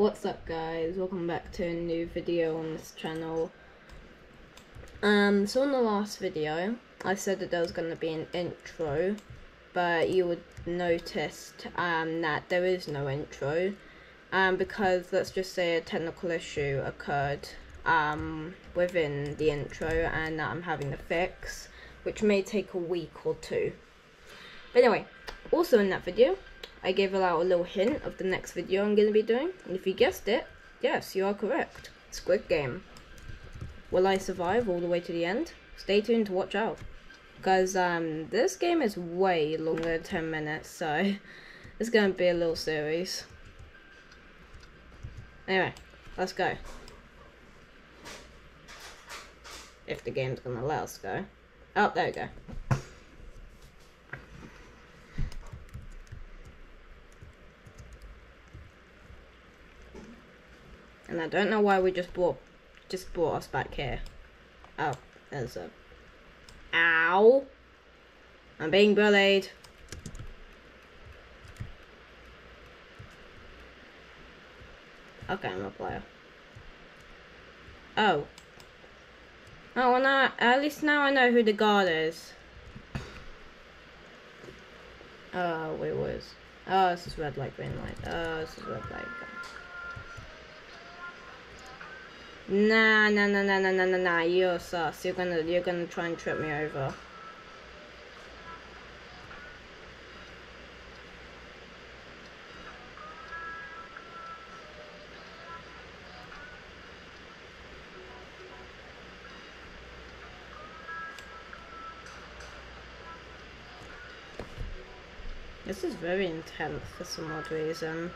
What's up guys, welcome back to a new video on this channel. Um, so in the last video, I said that there was going to be an intro, but you would noticed um, that there is no intro, um, because let's just say a technical issue occurred um, within the intro and that I'm having to fix, which may take a week or two. But anyway, also in that video, I gave out a little hint of the next video I'm going to be doing. And if you guessed it, yes, you are correct. Squid Game. Will I survive all the way to the end? Stay tuned to watch out. Because um, this game is way longer than 10 minutes, so it's going to be a little series. Anyway, let's go. If the game's going to let us go. Oh, there we go. And I don't know why we just brought just brought us back here. Oh, there's a Ow. I'm being bullied. Okay, I'm a player. Oh. Oh, well now, at least now I know who the guard is. Oh, wait, what is? Oh, this is red light, green light. Oh, this is red light. Nah, nah, nah, nah, nah, nah, nah, nah. You're sus. You're gonna, you're gonna try and trip me over. This is very intense for some odd reason.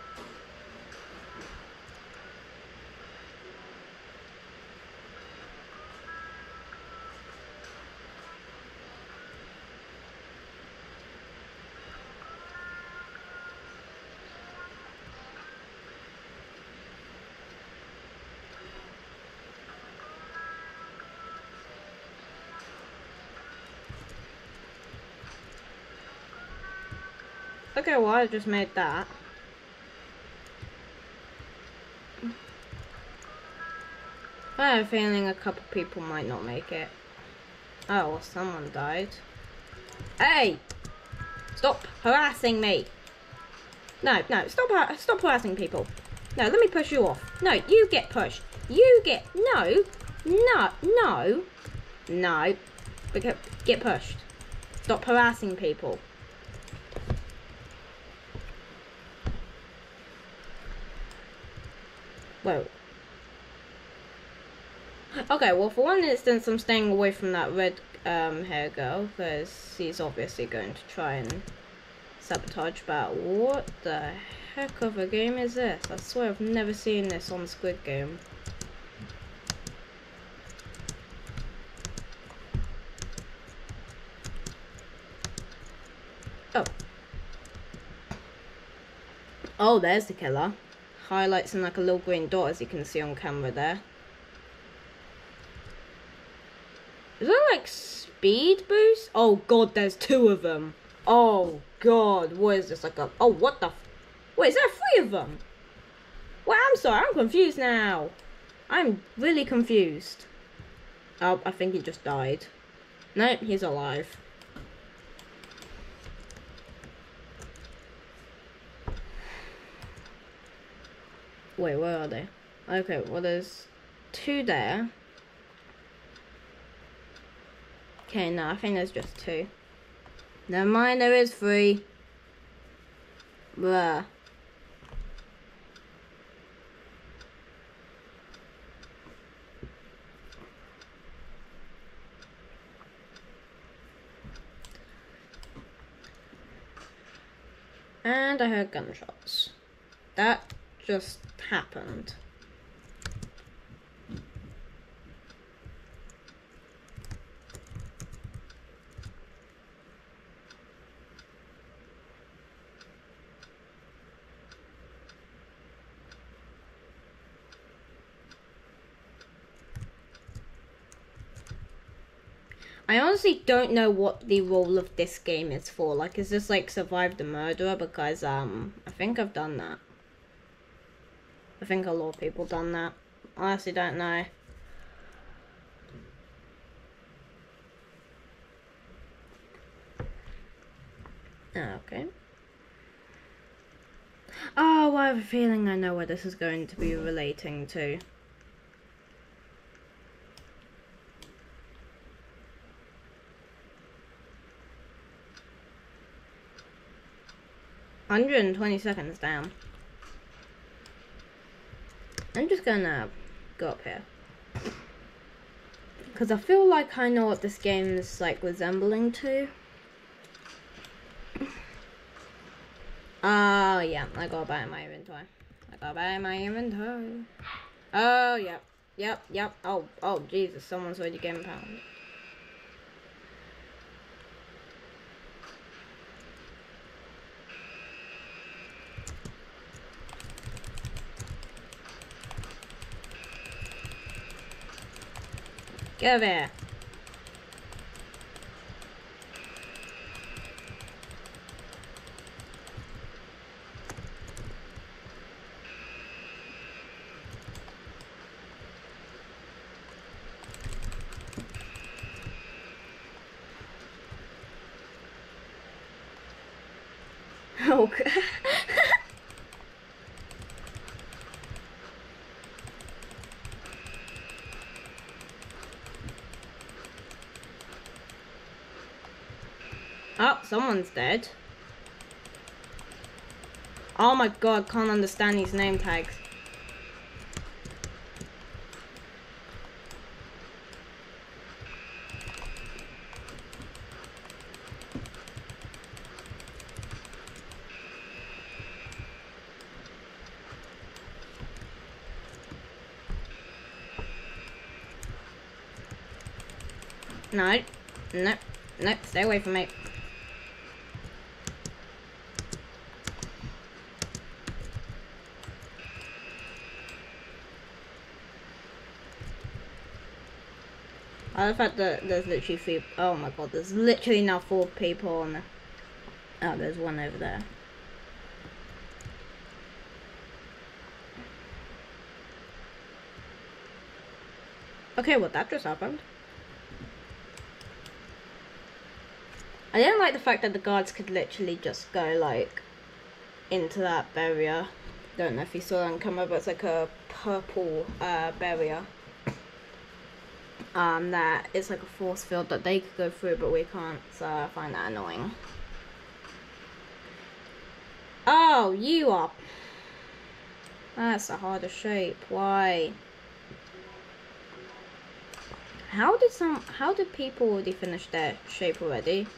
Okay, well I just made that. I have a feeling a couple people might not make it. Oh, well someone died. Hey! Stop harassing me! No, no, stop stop harassing people. No, let me push you off. No, you get pushed. You get, no, no, no, no. Get pushed. Stop harassing people. Whoa. Okay, well, for one instance, I'm staying away from that red um, hair girl, because she's obviously going to try and sabotage, but what the heck of a game is this? I swear I've never seen this on Squid Game. Oh. Oh, there's the killer highlights and like a little green dot as you can see on camera there. Is that like speed boost? Oh god, there's two of them. Oh god, what is this like a, oh what the, wait is there three of them? Wait, I'm sorry, I'm confused now. I'm really confused. Oh, I think he just died. Nope, he's alive. Wait, where are they? Okay, well there's two there. Okay, no, I think there's just two. Never mind, there is three. Bruh. And I heard gunshots. That just happened. I honestly don't know what the role of this game is for. Like, is this like survive the murderer? Because um, I think I've done that. I think a lot of people done that. I honestly don't know. Ah, okay. Oh, I have a feeling I know where this is going to be relating to. Hundred and twenty seconds down. I'm just gonna go up here. Because I feel like I know what this game is like resembling to. Oh, yeah, I got back my inventory. I got back my inventory. Oh, yep, yep, yep. Oh, oh, Jesus, someone's already getting pound. Get over here. Oh, someone's dead. Oh my god, can't understand these name tags. No. No. No. Stay away from me. I love fact that there's literally three. Oh my god, there's literally now four people on. Oh, there's one over there. Okay, well that just happened. I didn't like the fact that the guards could literally just go like into that barrier. Don't know if you saw that camera, but it's like a purple uh, barrier. Um, that it's like a force field that they could go through, but we can't. So I find that annoying. Oh, you are. That's a harder shape. Why? How did some? How did people already finish their shape already?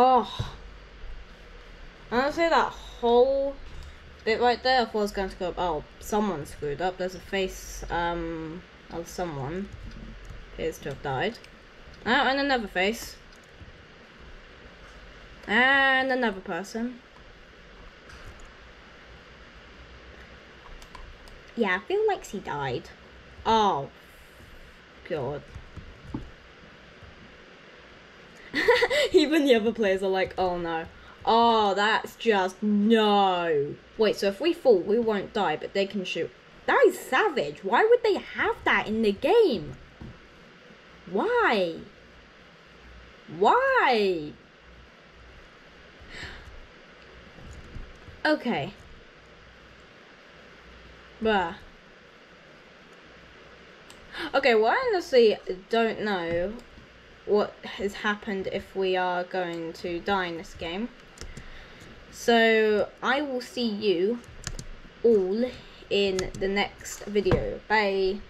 Oh. Honestly, that whole bit right there, I thought was going to go up. Oh, someone screwed up. There's a face um, of someone. Appears to have died. Oh, and another face. And another person. Yeah, I feel like she died. Oh. God. Even the other players are like, oh no. Oh, that's just no. Wait, so if we fall, we won't die, but they can shoot. That is savage. Why would they have that in the game? Why? Why? Okay. Bruh. Okay, well, I honestly don't know what has happened if we are going to die in this game. So I will see you all in the next video. Bye.